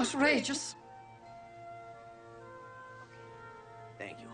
Outrageous. Thank you.